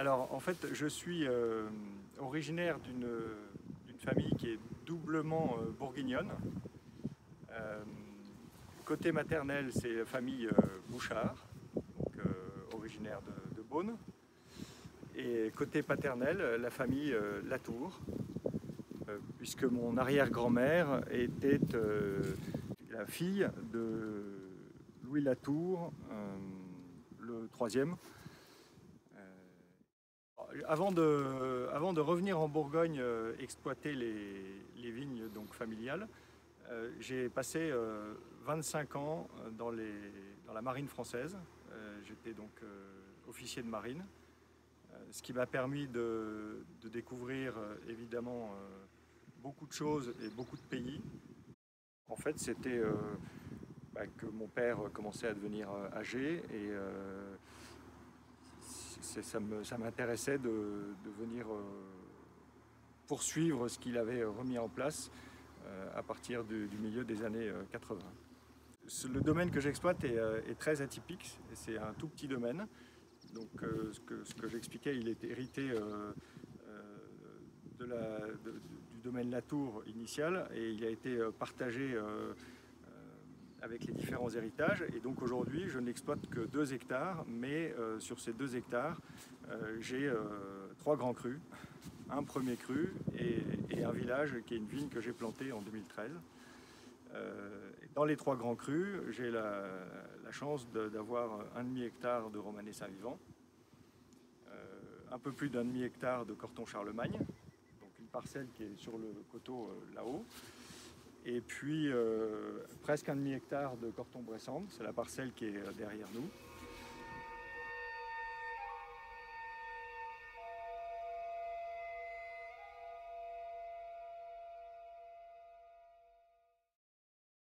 Alors en fait, je suis euh, originaire d'une famille qui est doublement euh, bourguignonne. Euh, côté maternel, c'est la famille Bouchard, originaire de, Beaune. Et côté paternel, la famille Latour, puisque mon arrière-grand-mère était la fille de Louis Latour, le troisième, avant de, revenir en Bourgogne euh, exploiter les, vignes donc familiales, euh, j'ai passé 25 euh, ans dans, la marine française. J'étais donc officier de marine, ce qui m'a permis de, de découvrir évidemment beaucoup de choses et beaucoup de pays. En fait, c'était bah, que mon père commençait à devenir âgé et ça m'intéressait de, venir euh, poursuivre ce qu'il avait remis en place euh, à partir du, milieu des années 80. Euh, le domaine que j'exploite est, très atypique, c'est un tout petit domaine. Donc ce que, j'expliquais, il est hérité du domaine Latour initial et il a été partagé avec les différents héritages. Et donc aujourd'hui, je n'exploite que 2 hectares, mais euh, sur ces 2 hectares, euh, j'ai euh, trois grands crus, un premier cru et, un village qui est une vigne que j'ai plantée en 2013. dans les trois grands crus, j'ai la, chance d'avoir un demi-hectare de Romanée Saint-Vivant, un peu plus d'un demi-hectare de Corton Charlemagne, donc une parcelle qui est sur le coteau là-haut, et puis euh, presque un demi-hectare de Corton-Bressande, c'est la parcelle qui est euh, derrière nous.